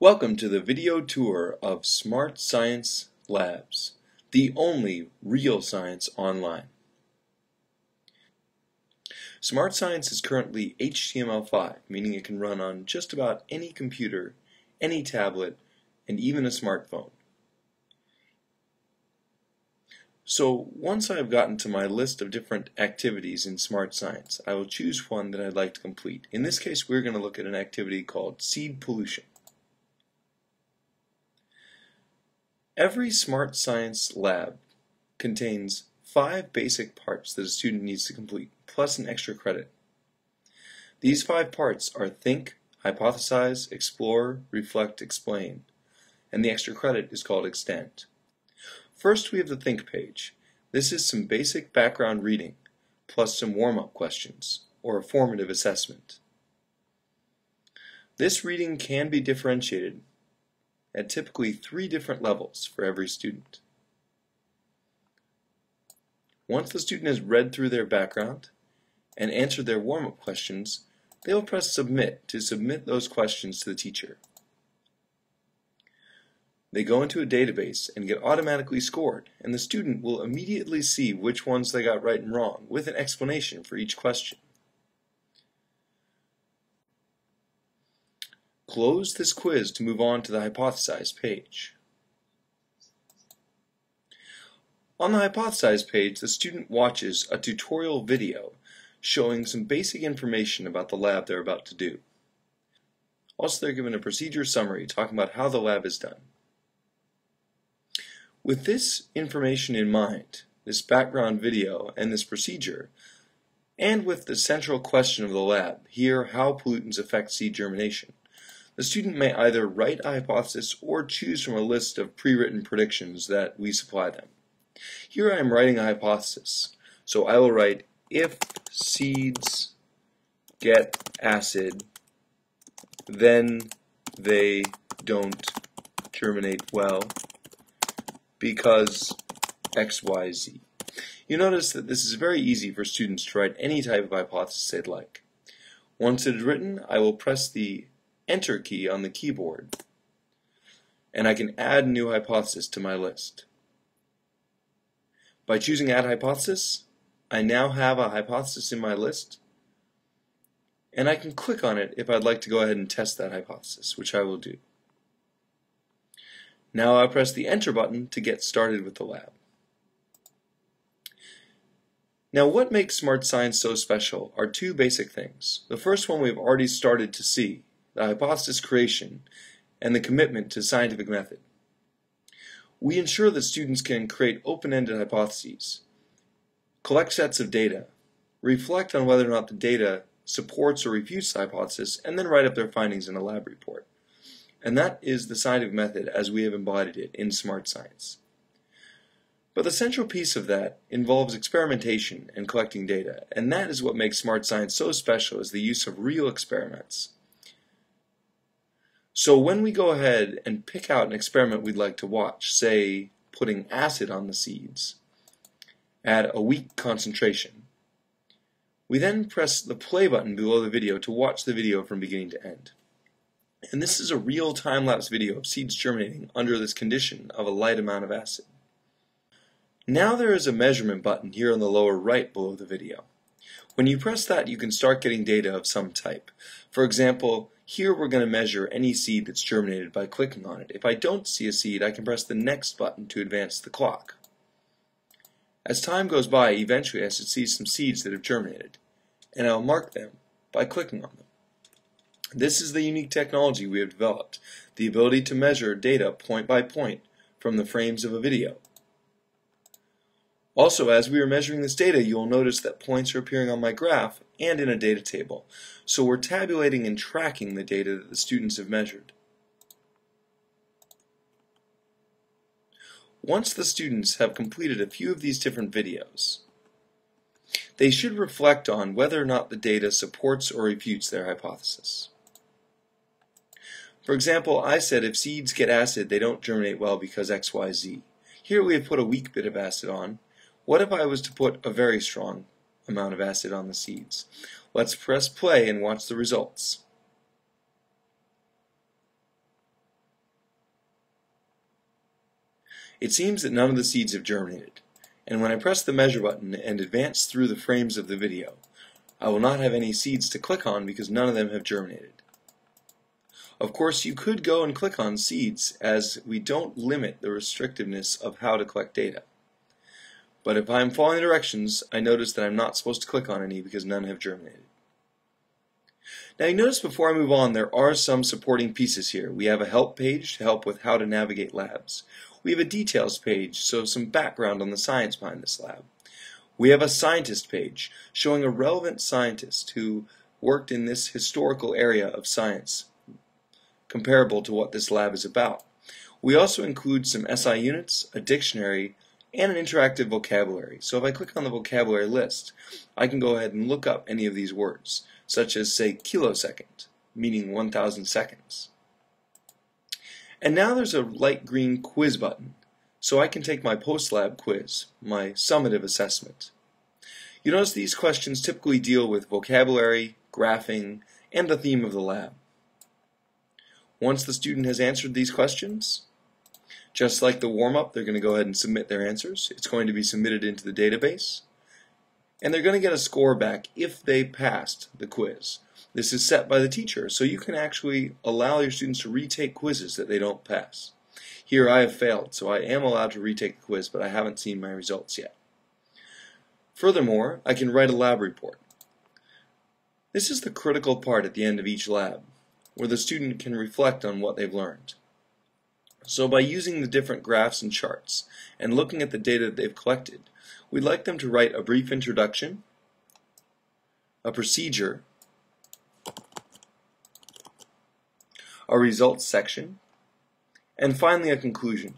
Welcome to the video tour of Smart Science Labs, the only real science online. Smart Science is currently HTML5, meaning it can run on just about any computer, any tablet, and even a smartphone. So once I've gotten to my list of different activities in Smart Science, I will choose one that I'd like to complete. In this case, we're going to look at an activity called seed pollution. Every Smart Science lab contains five basic parts that a student needs to complete, plus an extra credit. These five parts are think, hypothesize, explore, reflect, explain, and the extra credit is called extend. First we have the think page. This is some basic background reading, plus some warm-up questions, or a formative assessment. This reading can be differentiated at typically three different levels for every student. Once the student has read through their background and answered their warm-up questions, they will press Submit to submit those questions to the teacher. They go into a database and get automatically scored, and the student will immediately see which ones they got right and wrong, with an explanation for each question. Close this quiz to move on to the hypothesize page. On the hypothesize page, the student watches a tutorial video showing some basic information about the lab they're about to do. Also, they're given a procedure summary talking about how the lab is done. With this information in mind, this background video and this procedure, and with the central question of the lab, here how pollutants affect seed germination, the student may either write a hypothesis or choose from a list of pre-written predictions that we supply them. Here I am writing a hypothesis, so I will write if seeds get acid, then they don't germinate well because XYZ. You notice that this is very easy for students to write any type of hypothesis they'd like. Once it is written, I will press the Enter key on the keyboard, and I can add new hypothesis to my list. By choosing Add Hypothesis, I now have a hypothesis in my list, and I can click on it if I'd like to go ahead and test that hypothesis, which I will do. Now I press the Enter button to get started with the lab. Now what makes Smart Science so special are two basic things. The first one we've already started to see, the hypothesis creation, and the commitment to scientific method. We ensure that students can create open-ended hypotheses, collect sets of data, reflect on whether or not the data supports or refutes the hypothesis, and then write up their findings in a lab report. And that is the scientific method as we have embodied it in Smart Science. But the central piece of that involves experimentation and collecting data, and that is what makes Smart Science so special is the use of real experiments. So when we go ahead and pick out an experiment we'd like to watch, say putting acid on the seeds at a weak concentration, we then press the play button below the video to watch the video from beginning to end. And this is a real time-lapse video of seeds germinating under this condition of a light amount of acid. Now there is a measurement button here on the lower right below the video. When you press that, you can start getting data of some type. For example, here we're going to measure any seed that's germinated by clicking on it. If I don't see a seed, I can press the next button to advance the clock. As time goes by, eventually I should see some seeds that have germinated, and I'll mark them by clicking on them. This is the unique technology we have developed, the ability to measure data point by point from the frames of a video. Also, as we are measuring this data, you will notice that points are appearing on my graph and in a data table. So we're tabulating and tracking the data that the students have measured. Once the students have completed a few of these different videos, they should reflect on whether or not the data supports or refutes their hypothesis. For example, I said if seeds get acid, they don't germinate well because XYZ. Here we have put a weak bit of acid on. What if I was to put a very strong amount of acid on the seeds? Let's press play and watch the results. It seems that none of the seeds have germinated, and when I press the measure button and advance through the frames of the video, I will not have any seeds to click on because none of them have germinated. Of course, you could go and click on seeds as we don't limit the restrictiveness of how to collect data. But if I'm following the directions, I notice that I'm not supposed to click on any because none have germinated. Now you notice before I move on, there are some supporting pieces here. We have a help page to help with how to navigate labs. We have a details page, so some background on the science behind this lab. We have a scientist page showing a relevant scientist who worked in this historical area of science comparable to what this lab is about. We also include some SI units, a dictionary, and an interactive vocabulary. So if I click on the vocabulary list, I can go ahead and look up any of these words, such as say kilosecond, meaning 1000 seconds. And now there's a light green quiz button, so I can take my post-lab quiz, my summative assessment. You notice these questions typically deal with vocabulary, graphing, and the theme of the lab. Once the student has answered these questions, just like the warm-up, they're going to go ahead and submit their answers. It's going to be submitted into the database. And they're going to get a score back if they passed the quiz. This is set by the teacher, so you can actually allow your students to retake quizzes that they don't pass. Here I have failed, so I am allowed to retake the quiz, but I haven't seen my results yet. Furthermore, I can write a lab report. This is the critical part at the end of each lab where the student can reflect on what they've learned. So by using the different graphs and charts and looking at the data that they've collected, we'd like them to write a brief introduction, a procedure, a results section, and finally a conclusion.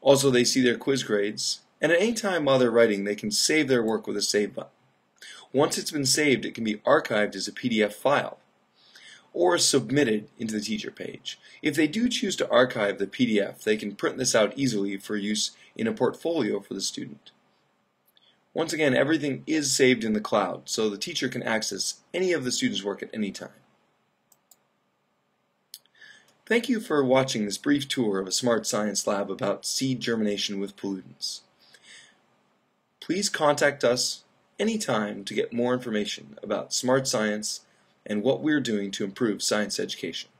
Also, they see their quiz grades, and at any time while they're writing, they can save their work with a save button. Once it's been saved, it can be archived as a PDF file, or submitted into the teacher page. If they do choose to archive the PDF, they can print this out easily for use in a portfolio for the student. Once again, everything is saved in the cloud, so the teacher can access any of the student's work at any time. Thank you for watching this brief tour of a Smart Science Lab about seed germination with pollutants. Please contact us anytime to get more information about smart science and what we're doing to improve science education.